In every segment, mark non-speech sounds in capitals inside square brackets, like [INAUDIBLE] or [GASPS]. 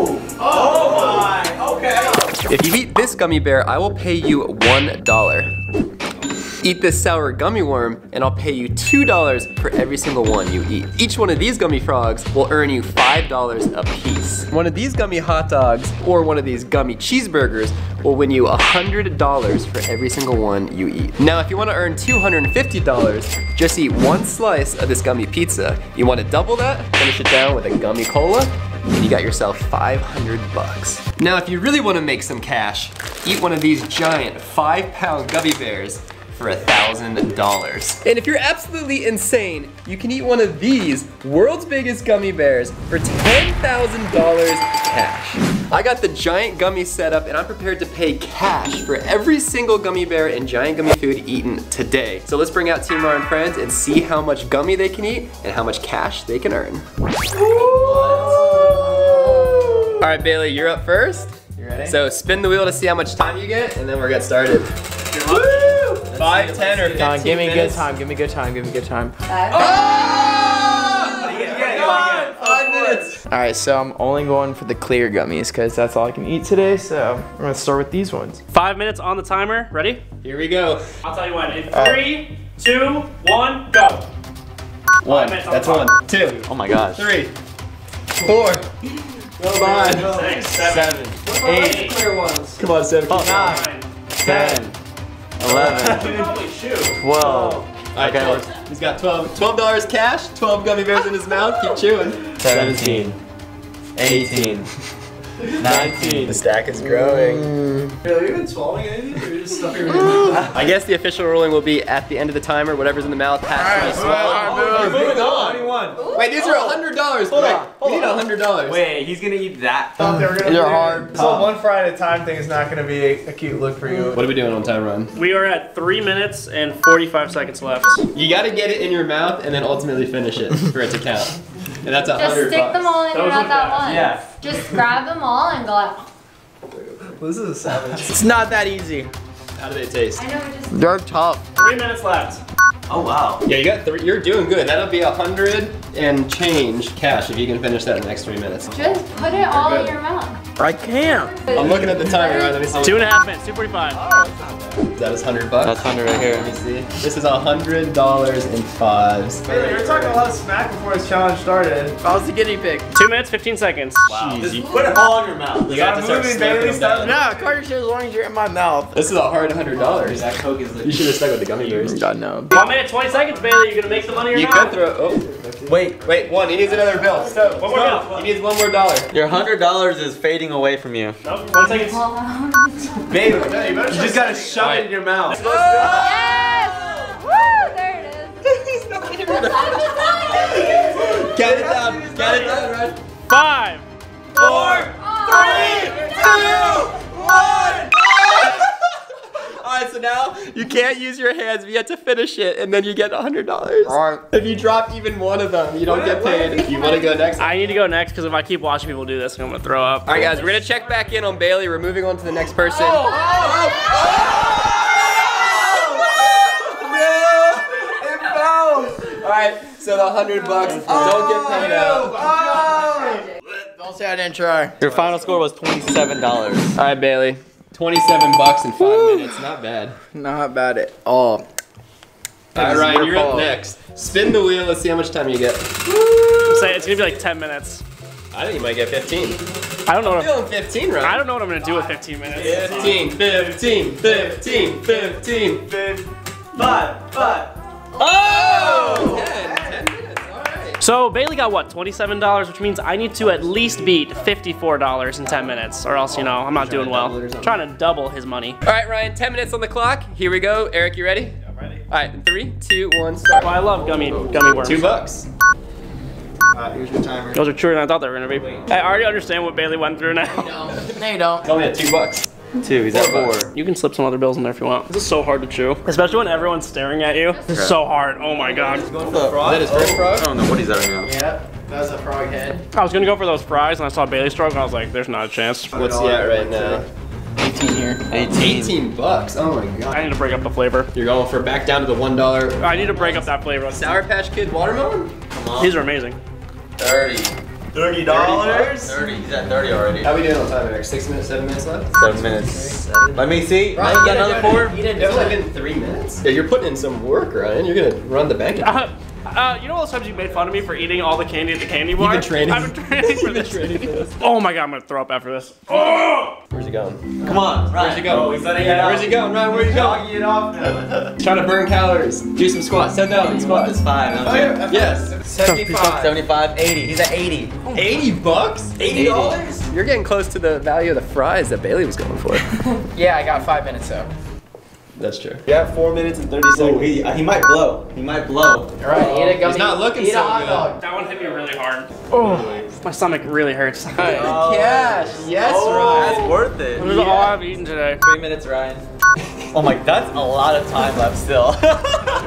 Oh! Oh my! Okay. If you eat this gummy bear, I will pay you one dollar. Eat this sour gummy worm, and I'll pay you $2 for every single one you eat. Each one of these gummy frogs will earn you $5 a piece. One of these gummy hot dogs or one of these gummy cheeseburgers will win you $100 for every single one you eat. Now, if you wanna earn $250, just eat one slice of this gummy pizza. You wanna double that, finish it down with a gummy cola, and you got yourself 500 bucks. Now, if you really wanna make some cash, eat one of these giant five pound gummy bears for a thousand dollars. And if you're absolutely insane, you can eat one of these world's biggest gummy bears for $10,000 cash. I got the giant gummy set up and I'm prepared to pay cash for every single gummy bear and giant gummy food eaten today. So let's bring out Team RAR and friends and see how much gummy they can eat and how much cash they can earn. All right, Bailey, you're up first. You ready? So spin the wheel to see how much time you get, and then we'll get started. Five, ten, or Come on, 15 give me good time. Give me good time. Give me good time. Oh! Five minutes. All right, so I'm only going for the clear gummies because that's all I can eat today. So I'm gonna start with these ones. Five minutes on the timer. Ready? Here we go. I'll tell you when. In three, two, one, go. One. minutes on That's the one. Two. Oh my gosh. Three. Four. Come on. Six, seven, Eight, Clear ones. Come on, seven. Keep nine, ten, eleven, [LAUGHS] Holy twelve, Alright, Okay. He's got 12. $12 cash, 12 gummy bears in his mouth. Keep chewing. seventeen, eighteen, [LAUGHS] nineteen. The stack is growing. Mm. Have you been swallowing any of these or you just stuffing [LAUGHS] your I guess the official ruling will be at the end of the timer, whatever's in the mouth has to be swallowed. Moving on. Wait, these are $100. Hold on, Hold You need $100. Wait, he's gonna eat that. Thought they were gonna These are do- hard. So whole one fry at a time thing is not gonna be a, a cute look for you. What are we doing on time run? We are at three minutes and 45 seconds left. You gotta get it in your mouth and then ultimately finish it for it to count. [LAUGHS] And that's a Just hundred stick them all in your Those mouth are at once. Yeah. Just grab them all and go like, This is a savage. It's not that easy. How do they taste? I know just. They're tough. Three minutes left. Oh wow. Yeah, you got three. You're doing good. That'll be a hundred and change cash if you can finish that in the next three minutes. Just put it all in your mouth. I can't. I'm looking at the timer. Right? Let me see. Two and a half minutes. 245. That is hundred bucks. That's hundred right here. Let me see. This is a hundred dollars in fives. Hey, you were talking a lot of smack before this challenge started. I was the guinea pig. Two minutes, 15 seconds. Just put it all in your mouth. You got to start moving, stamping Bailey, them down. No, Carter said as long as you're in my mouth. This is a hard hundred dollars. That coke is You should have stuck with the gummy bears. God no. One minute, 20 seconds, Bailey. You're gonna make the money or You not? could throw. Oh, Wait. wait. One. He needs another bill. So One more Stop. bill. He needs one more dollar. Your hundred dollars is fading away from you. Nope, 20 seconds. Babe, you just gotta shove it in your mouth. Yes! Woo! There it is. [LAUGHS] Count it down. Count it down, Rod. Five. Four. Oh, Alright, so now you can't use your hands, but you have to finish it, and then you get $100. Alright. If you drop even one of them, you don't get paid. You want to go next? I need to go next because if I keep watching people do this, I'm gonna throw up. Alright, guys, we're gonna check back in on Bailey. We're moving on to the next person. Oh, oh, oh, Alright, so the 100 bucks oh, don't get paid out. Oh. Don't say I didn't try. Your final score was twenty-seven dollars. Alright, Bailey. 27 bucks in five minutes. Not bad. Not bad at all. Alright, Ryan, you're up next. Spin the wheel. Let's see how much time you get. Say it's gonna be like 10 minutes. I think you might get 15. I don't know what I'm, 15, right? I don't know what I'm gonna do with 15 minutes. 15, 15, 15, 15. Five, five. Oh! 10, 10 minutes, alright. So Bailey got what? $27, which means I need to at least beat $54 in 10 minutes, or else you know I'm not doing well. double it or something. trying to double his money. Alright, Ryan, 10 minutes on the clock. Here we go. Eric, you ready? I'm ready. Alright, three, two, one, start. Well, I love gummy gummy worms. Two bucks. Uh, here's your timer. Those are truer than I thought they were gonna be. I already understand what Bailey went through now. No, you don't. It's only at two bucks. Two. He's at Four four. You can slip some other bills in there if you want. This is so hard to chew, especially when everyone's staring at you. This is so hard. Oh my god. Going for the frog? Is that his first I frog? don't know what he's at right now. Yep, that's a frog head. I was gonna go for those fries and I saw Bailey struggle. and I was like, there's not a chance. What's he at right now? 18 here. Eighteen. 18 bucks. Oh my god. I need to break up the flavor. You're going for back down to the one dollar I need to break up that flavor. Sour Patch Kid watermelon? These are amazing. 30, Thirty dollars. 30. He's at 30 already. How we doing on time, Eric? Six minutes, seven minutes left? Seven minutes. Let me see. Ryan, Ryan, you got gotta another do four. it. It's only been three minutes. Yeah, you're putting in some work, Ryan. You're gonna run the bank. Uh-huh. Uh, you know all those times you made fun of me for eating all the candy at the candy bar? been training. I've been [LAUGHS] training for You've this. training for this. Oh my god, I'm gonna throw up after this. Oh! Where's he going? Come on, Where's he going? Oh, he's letting it out. Where's he going, Ryan? Where's he going? Jogging it off now. [LAUGHS] Trying to burn calories. Do some squats. 10,000 squats. It's five. don't you? Yes. 75. 75, 80. He's at 80. 80 bucks? 80 dollars? You're getting close to the value of the fries that Bailey was going for. [LAUGHS] Yeah, I got five minutes though. That's true. You have four minutes and 30 seconds. he, uh, he might blow. He might blow. All right, eat a gummy. He's not looking eat so good. dog. That one hit me really hard. Oh, my stomach really hurts. Cash. [LAUGHS] Yes, oh, That's Ryan. worth it. This is all I've eaten today. Three minutes, Ryan. Oh my, that's a lot of time left still. [LAUGHS]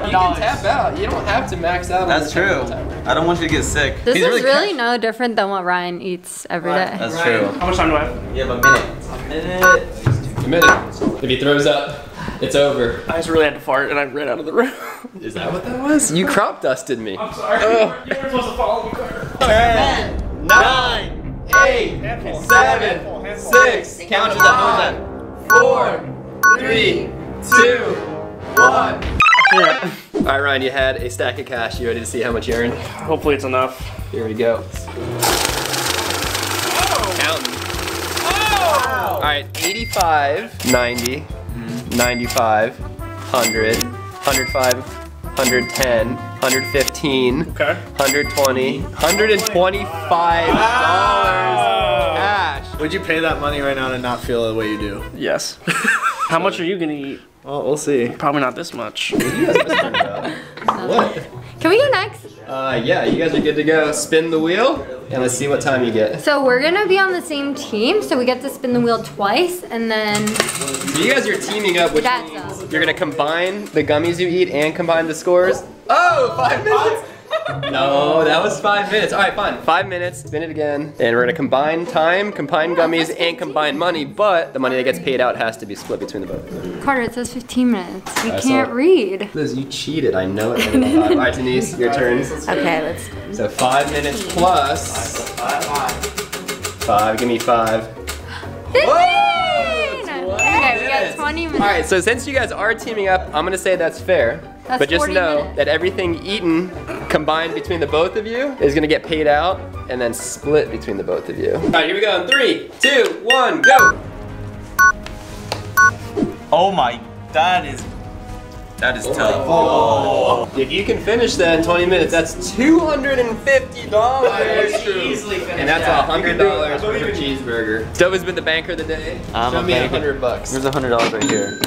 You can tap out. You don't have to max out. that's true. I don't want you to get sick. This He's is really cash- no different than what Ryan eats every day. That's true. How much time do I have? You have a minute. A minute. A minute. If he throws up, it's over. I just really had to fart and I ran out of the room. Is that what that was? You crop dusted me. I'm sorry. You oh. weren't supposed to follow me, Carter. Ten, nine, eight, seven, six. Count to the five, four, three, two, one. Yeah. All right, Ryan, you had a stack of cash. You ready to see how much you earned? Hopefully it's enough. Here we go. Oh. Counting. Oh. All right, 85, 90, 95, 100, 105, 110, 115, Okay. 120, 125 dollars cash. Would you pay that money right now to not feel the way you do? Yes. [LAUGHS] How much are you gonna eat? Well, we'll see. Probably not this much. What? [LAUGHS] Can we go next? Uh, yeah, you guys are good to go. Spin the wheel, and let's see what time you get. So we're gonna be on the same team, so we get to spin the wheel twice, and then So you guys are teaming up, which That's means us. you're gonna combine the gummies you eat and combine the scores. Oh, five minutes? [LAUGHS] no, that was five minutes. All right, fine. Five minutes, spin it again. And we're gonna combine time, combine gummies, and combine money, but the money that gets paid out has to be split between the both. Carter, it says 15 minutes. You I can't it. read. Liz, you cheated. I know it. [LAUGHS] All right, Denise, your turn. Okay, let's. So five minutes plus. plus five. Give me five. 15! Okay, we got 20 minutes. All right, so since you guys are teaming up, I'm gonna say that's fair. That's but just know minutes. that everything eaten combined between the both of you is gonna get paid out and then split between the both of you. All right, here we go. In three, two, one, go. Oh my, that is, that is oh tough. Oh. If you can finish that in 20 minutes, that's $250. Easily And that's that. $100 for a cheeseburger. Stove has been the banker of the day. I'm Show a me banker. 100 bucks. Here's hundred dollars right here.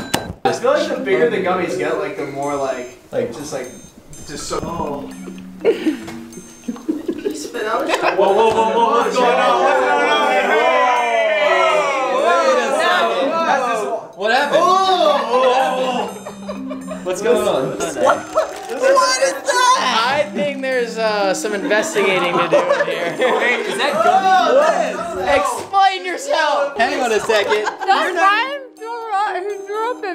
I feel like the bigger the gummies get, like the more like, like just like, just so. Oh. Whoa, whoa, whoa, whoa, what's going on? What's going on? Hey, Wait a second. What happened? What's going on? What is that? I think there's uh, some investigating to do in here. Wait, is that gummy? Explain yourself. Hang on a second. That's Ryan threw up- he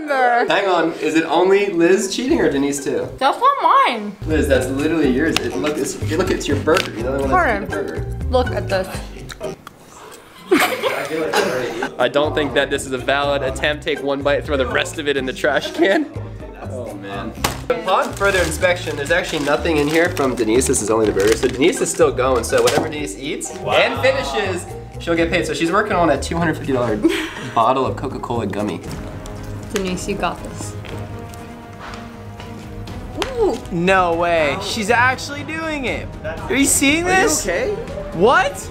threw up in there. Hang on. Is it only Liz cheating or Denise too? That's not mine. Liz, that's literally yours. It, look, it's, look, it's your burger. You're the only one that's eating burger. Look at this. [LAUGHS] I don't think that this is a valid attempt. Take one bite, throw the rest of it in the trash can. Oh man. Upon further inspection, there's actually nothing in here from Denise. This is only the burger. So Denise is still going. So whatever Denise eats and finishes, she'll get paid. So she's working on a $250 [LAUGHS] bottle of Coca-Cola gummy. Denise, you got this. No way. She's actually doing it. Are you seeing this? okay? What?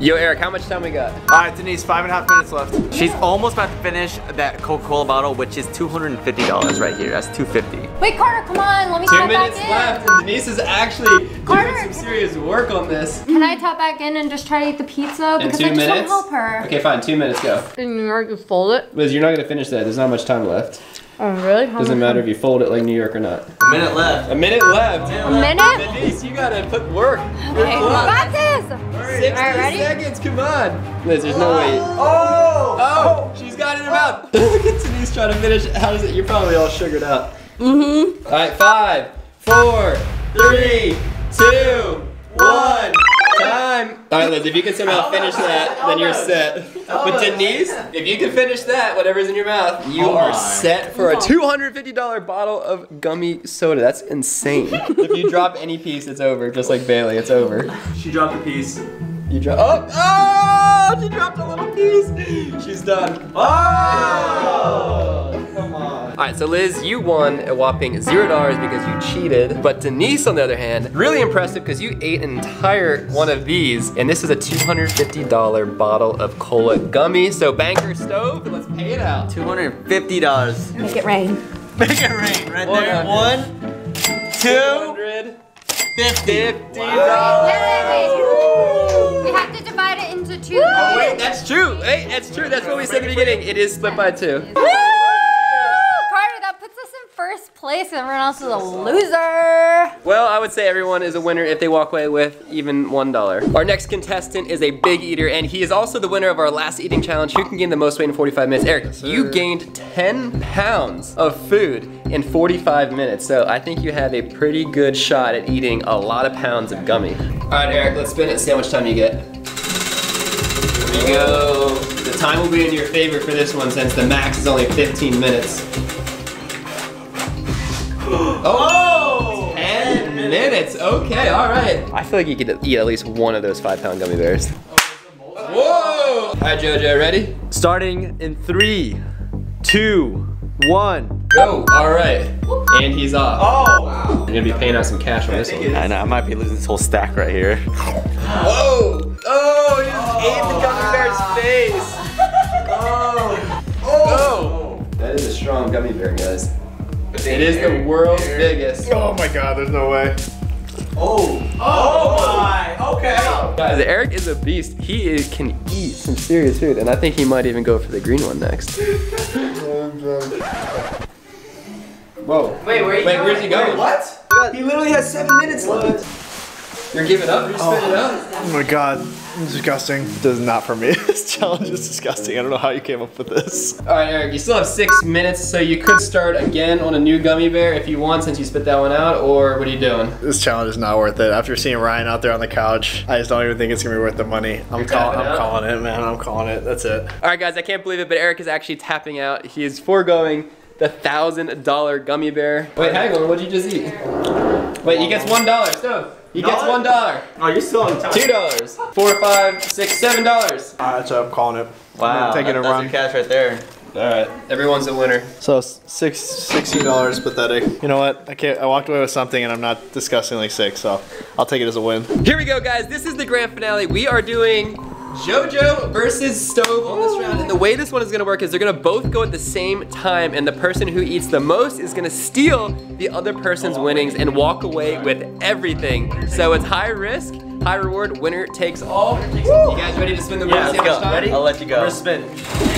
Yo, Eric, how much time we got? All right, Denise, five and a half minutes left. She's almost about to finish that Coca-Cola bottle, which is $250 right here. That's 250. Wait, Carter, come on. Let me Two tap minutes back in. left, and Denise is actually Carter. doing some serious work on this. Can I tap back in and just try to eat the pizza? In Because two I just want to help her. Okay, fine. Two minutes, go. Didn't you already fold it? Liz, you're not gonna finish that. There's not much time left. Oh, really? How Doesn't matter if you fold it like New York or not. A minute left. A minute left. A minute? Denise, you gotta put work. Okay, got this. 60 Alright, ready? seconds, come on. Liz, there's no way. Oh! Oh! She's got it in her mouth. [LAUGHS] Look at Denise trying to finish. How is it? You're probably all sugared up. Mm-hmm. All right, five, four, three, two, one. Time. All right, Liz, if you can somehow finish that, then you're set. But Denise, if you can finish that, whatever's in your mouth, you Oh are my. set for a $250 bottle of gummy soda. That's insane. if you drop any piece, it's over. Just like Bailey, it's over. She dropped a piece. You drop. Oh! Oh! She dropped a little piece. She's done. Oh! Come on. All right, so Liz, you won a whopping zero dollars because you cheated. But Denise, on the other hand, really impressive because you ate an entire one of these, and this is a $250 bottle of cola gummy. So banker stove, let's pay it out. $250. Make it rain. Make it rain right Hold there. One, two, 250 fifty. We have to divide it into two. Oh wait, that's true. Hey, that's true. That's what we said in the beginning. It is split by two. Woo! Carter, that puts us in first place and everyone else is a loser. Well, I would say everyone is a winner if they walk away with even one dollar. Our next contestant is a big eater, and he is also the winner of our last eating challenge. Who can gain the most weight in 45 minutes? Eric, you gained 10 pounds of food in 45 minutes, so I think you have a pretty good shot at eating a lot of pounds of gummy. All right, Eric, let's spin it. See how much time you get. Here you go. The time will be in your favor for this one since the max is only 15 minutes. [GASPS] Oh, oh! 10 minutes. Okay, all right. I feel like you could eat at least one of those five pound gummy bears. Whoa! All right, Jojo, ready? Starting in three, two, one. Go. All right. And he's off. Oh, wow. You're gonna be paying out some cash on this one. I know, I might be losing this whole stack right here. Whoa! Oh, he just oh. ate the strong gummy bear, guys. It is the world's biggest. Oh my god, there's no way. Oh. Oh my. Okay. Guys, Eric is a beast. He is, can eat some serious food, and I think he might even go for the green one next. [LAUGHS] Whoa. Wait, where are you Wait, going? where's he going? What? He literally has seven minutes left. You're giving up? You're spitting it oh, out? Oh my god, disgusting. This is not for me. [LAUGHS] this challenge is disgusting. I don't know how you came up with this. All right, Eric, you still have six minutes, so you could start again on a new gummy bear if you want, since you spit that one out, or what are you doing? This challenge is not worth it. After seeing Ryan out there on the couch, I just don't even think it's gonna be worth the money. I'm You're calling. I'm calling it, man. I'm calling it. That's it. All right, guys, I can't believe it, but Eric is actually tapping out. He is foregoing the thousand dollar gummy bear. Wait, hang on, what'd you just eat? Wait, he gets one dollar. Stove. He gets one dollar. Oh, you're still on time. Two dollars. Four, five, six, seven dollars. All right, so I'm calling it. Wow. I'm taking that- a that's run. your cash right there. All right, everyone's a winner. So six, sixteen dollars, pathetic. You know what? I can't. I walked away with something, and I'm not disgustingly sick, so I'll take it as a win. Here we go, guys. This is the grand finale. We are doing JoJo versus Stove on this round. And the way this one is gonna work is they're gonna both go at the same time, and the person who eats the most is gonna steal the other person's winnings and walk away with everything. So it's high risk, high reward, winner takes all. You guys ready to spin the wheel? Yeah, let's go. time? I'll let you go. spin. All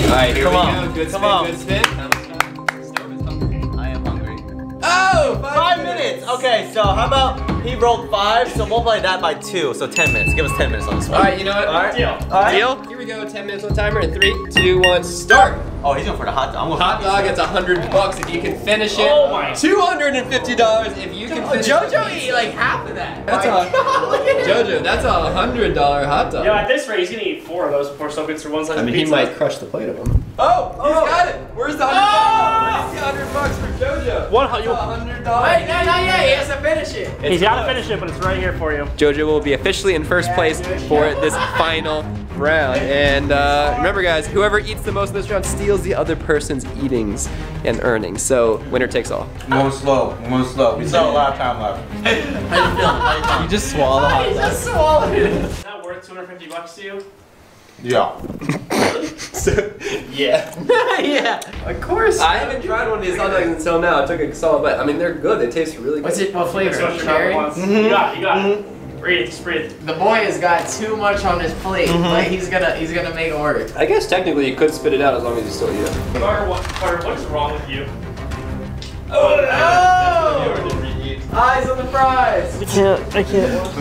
right, here Come we on. go. Good Come spin, on. good spin. How much time? Stove is hungry. I am hungry. Oh, Five minutes. Okay, so how about he rolled five, so multiply that by two, so ten minutes. Give us ten minutes on this one. All right, you know what? All right. Deal. All right. Deal? Here we go. 10 minutes on the timer. In three, two, one, start. Oh, he's going for the hot dog. I'm going Hot dog, it's a hundred bucks if you can finish it. Oh my. Two hundred and fifty dollars if you can finish it. JoJo it. ate like half of that. That's a [LAUGHS] JoJo. That's a hundred dollar hot dog. Yo, at this rate, he's gonna eat four of those before Stove gets through one slice I of mean, he might crush the plate of them. Oh, he's oh. got it. Where's the hundred? Where's the hundred bucks for JoJo? One, you- hundred dollars. Wait, no, not yet. He has to finish it. He's gotta finish it, but it's right here for you. JoJo will be officially in first place for this final round. And uh, remember, guys, whoever eats the most in this round steals the other person's eatings and earnings. So winner takes all. More slow, more slow. We still have a lot of time left. [LAUGHS] How you feeling? How you feeling? You just swallow the hot dog. swallowed it. Is that worth 250 bucks to you? Yeah. [LAUGHS] Yeah. [LAUGHS] yeah. Of course. I haven't tried one of these hot dogs until now. I took a solid bite. I mean, they're good. They taste really good. What's it? What flavor? So much Cherry. Mm-hmm. You got it, you got it. Breathe, just breathe. The boy has got too much on his plate, mm-hmm. but he's gonna he's gonna make it work. I guess technically you could spit it out as long as you still eat it. Carter, what, Carter, what is wrong with you? Oh no! Eyes on the prize. I can't, I can't.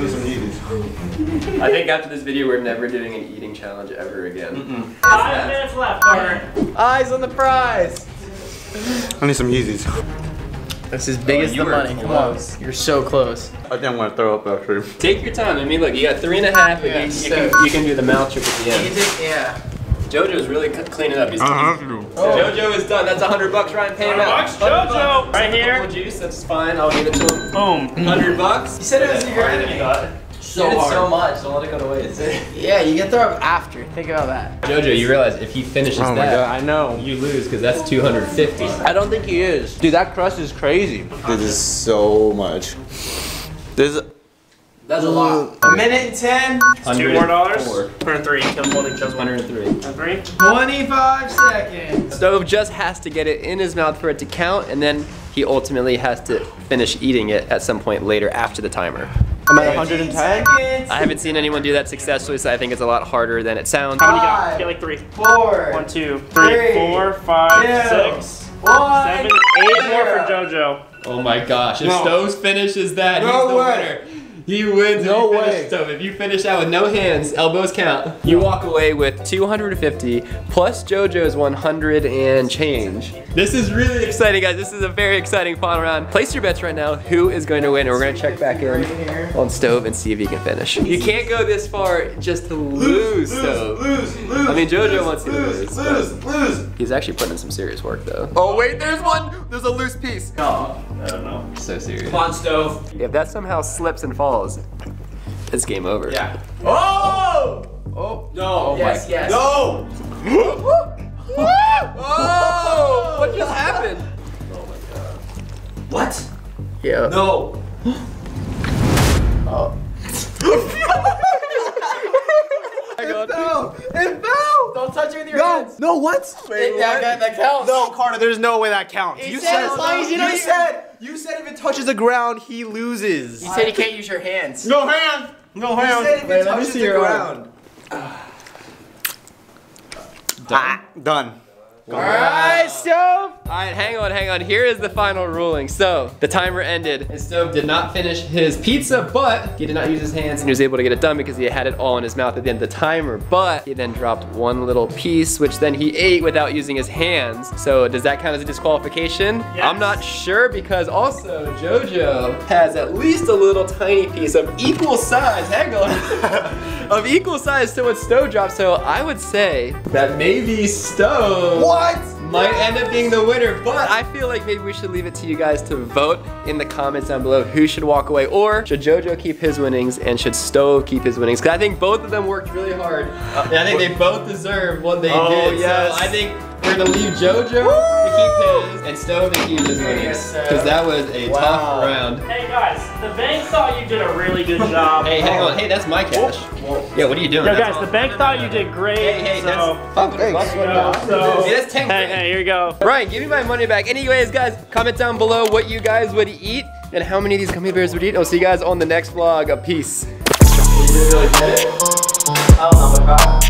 I think after this video, we're never doing an eating challenge ever again. Five minutes left, Carter. Eyes on the prize. I need some Yeezys. This is big as the were money. Come on. You're so close. I think I'm gonna throw up actually. Take your time. I mean, look, you got three and a half. but Yeah, you, you, so- can, you can do the mouth trick at the end. yeah. JoJo's really c- cleaning up. He's, Uh-huh. JoJo is done. That's a hundred bucks. Ryan, pay him out. bucks, JoJo. Right here. Juice. That's fine. I'll give it to him. Boom. Hundred bucks. You said it was your enemy. So Did it hard. so much. Don't let it go to waste. [LAUGHS] Yeah, you get throw up after. Think about that. JoJo, you realize if he finishes Oh my that, god, I know. you lose because that's 250. I don't think he is. Dude, that crust is crazy. This is so much. This is That's a lot. Mm. A minute and ten. Two more dollars. Four. For three. Kill holding just one. 103. Three. 25 seconds. Stove just has to get it in his mouth for it to count, and then he ultimately has to finish eating it at some point later after the timer. I'm at 110. I haven't seen anyone do that successfully, so I think it's a lot harder than it sounds. How many you got? Five. Get like three. Four. One, two, three, Three, four, five, two, six, One. seven, eight more for. JoJo. Oh my gosh, if No. Stoves finishes that, No he's the way. winner. He wins No if you finish way. If you finish that with no hands, elbows count. You walk away with 250 plus JoJo's 100 and change. This is really exciting, guys. This is a very exciting final round. Place your bets right now. Who is going to win? And we're going to check back in on Stove and see if he can finish. You can't go this far just to lose, Stove. Lose, lose. I mean, JoJo wants you to lose. but Lose, lose. He's actually putting in some serious work, though. Oh wait, there's one. There's a loose piece. Oh, I don't know. So serious. Come on, stove. If that somehow slips and falls, it's game over. Yeah. Oh! Oh. No. Oh yes, yes. No! [GASPS] Oh! What just happened? Oh, my God. What? Yeah. No. No. [GASPS] Oh. [LAUGHS] It fell. It fell. Don't touch it with your hands. No, what? It, yeah, that, that counts. No, Carter, there's no way that counts. He said as long as you don't you use- said you said if it touches the ground, he loses. You said you can't use your hands. No hand. No You hand. said if it touches the ground. Ah, done. Alright, Stove! Alright, hang on, hang on. Here is the final ruling. So, the timer ended. And Stove did not finish his pizza, but he did not use his hands and he was able to get it done because he had it all in his mouth at the end of the timer. But he then dropped one little piece, which then he ate without using his hands. So, does that count as a disqualification? Yes. I'm not sure because also JoJo has at least a little tiny piece of equal size, hang on, [LAUGHS] of equal size to what Stove dropped. So, I would say that maybe Stove What? Might end up being the winner, but I feel like maybe we should leave it to you guys to vote in the comments down below who should walk away, or should JoJo keep his winnings and should Stove keep his winnings? Because I think both of them worked really hard, and I think they both deserve what they Oh, did. yes. So I think we're gonna leave JoJo to keep his and Stove to keep his winnings, because that was a tough round. Hey guys, the bank thought you did a really good job. [LAUGHS] Hey, hang on. Oh, hey, that's my cash. Yeah, what are you doing? Yo That's guys, all- the bank thought you did great. Hey, hey, so, that's. Oh, thanks. you know, so Hey, that's 10 hey, grand. hey, here you go. Ryan, give me my money back. Anyways, guys, comment down below what you guys would eat and how many of these gummy bears would eat. I'll see you guys on the next vlog. A peace. I don't know, but